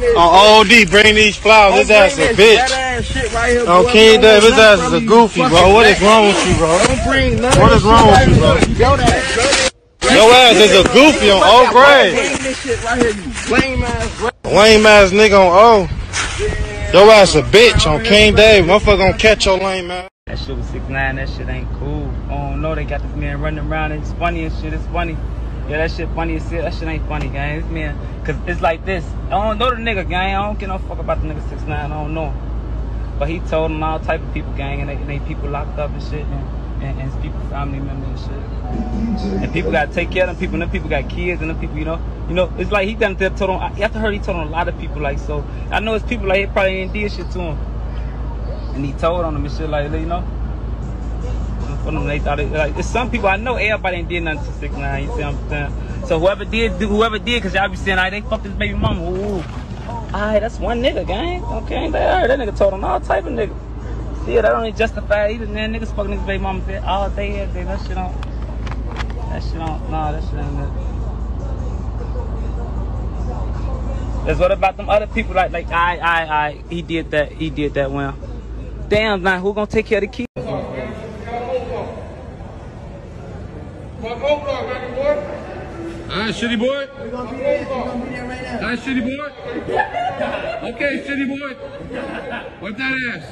Also, On OD, bring these flowers. His ass a bitch. On oh, King Dave, his ass is a goofy, bro. What is wrong with you, bro? What is wrong with you, bro? Your ass is a goofy on O grade. Lame ass nigga on O. Your ass a bitch on King Dave. Motherfucker gonna catch your lame ass. That shit was 6 9 that shit ain't cool. I don't know, they got this man running around, it's funny and shit, it's funny. Yeah, that shit funny as shit. That shit ain't funny, gang. This man, cause it's like this. I don't know the nigga, gang. I don't give no fuck about the nigga six nine. I don't know. But he told him all type of people, gang, and they, and they people locked up and shit, and, and, and people family members and shit. And people gotta take care of them people. And them people got kids, and them people, you know, you know, it's like he done told him. To heard he told on a lot of people, like so. I know it's people like he probably ain't did shit to him, and he told on them and shit, like you know for them. They thought it like some people I know everybody ain't did nothing to six nine. You see what I'm saying? So whoever did, whoever did, cause y'all be saying, "I they fucked this baby mama." Ooh, alright, that's one nigga, gang. Okay, heard that nigga told on all type of niggas. See, that don't justify either. Man, niggas fucking this baby mama all day, every day. That shit don't. That shit don't. Nah, that shit ain't it. That's what about them other people like like I I I he did that he did that well. Damn, now who gonna take care of the kids? Alright, shitty boy. We're gonna be there. We're gonna be there right now. Alright, shitty boy. Okay, shitty boy. Wipe that ass.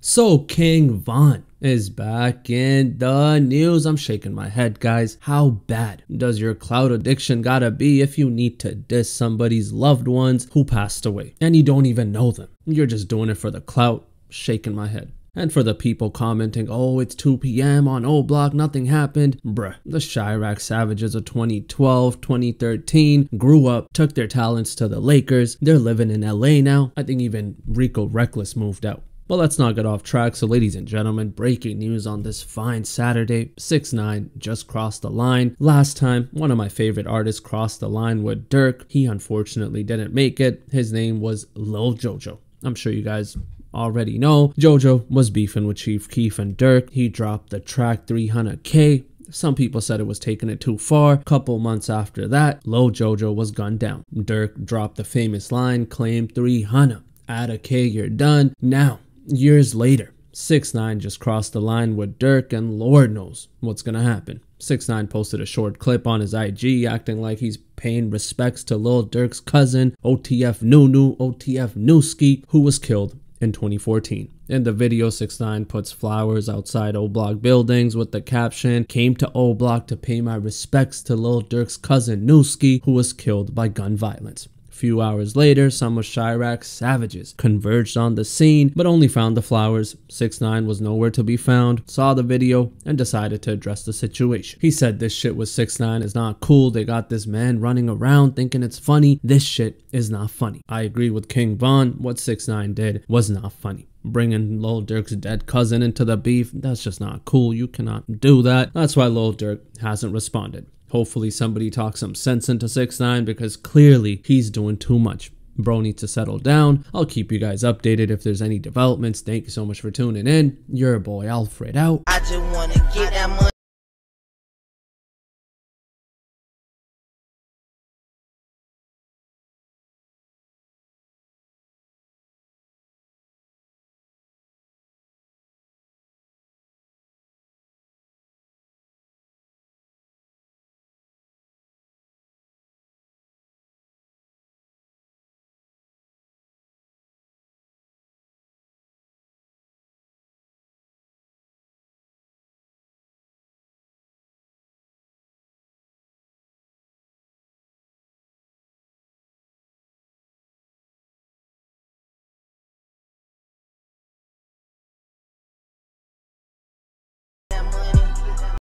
So King Von is back in the news. I'm shaking my head, guys. How bad does your cloud addiction gotta be if you need to diss somebody's loved ones who passed away and you don't even know them? You're just doing it for the clout. Shaking my head. And for the people commenting, oh, it's 2 p.m. on O Block, nothing happened. Bruh, the Chiraq Savages of 2012, 2013 grew up, took their talents to the Lakers. They're living in LA now. I think even Rico Recklezz moved out. But let's not get off track. So, ladies and gentlemen, breaking news on this fine Saturday 6 9 just crossed the line. Last time, one of my favorite artists crossed the line with Durk. He unfortunately didn't make it. His name was Lil Jojo. I'm sure you guys already know, JoJo was beefing with Chief Keef and Durk. He dropped the track 300K. Some people said it was taking it too far. Couple months after that, Lil Jojo was gunned down. Durk dropped the famous line, claim 300. Add a K, you're done. Now, years later, 6 9 just crossed the line with Durk, and Lord knows what's gonna happen. 6 9 posted a short clip on his IG acting like he's paying respects to Lil Durk's cousin, OTF Nunu, OTF Nuski, who was killed in 2014. In the video, 6 9 puts flowers outside O Block buildings with the caption, Came to O Block to pay my respects to Lil Durk's cousin Nuski, who was killed by gun violence. Few hours later, some of Chiraq's savages converged on the scene, but only found the flowers. 6 9 was nowhere to be found, saw the video, and decided to address the situation. He said this shit with 6 9 is not cool. They got this man running around thinking it's funny. This shit is not funny. I agree with King Von. What 6 9 did was not funny bringing Lil Durk's dead cousin into the beef. That's just not cool. You cannot do that. That's why Lil Durk hasn't responded. Hopefully somebody talks some sense into 6 9 because clearly he's doing too much. Bro needs to settle down. I'll keep you guys updated if there's any developments. Thank you so much for tuning in. Your boy Alfred out.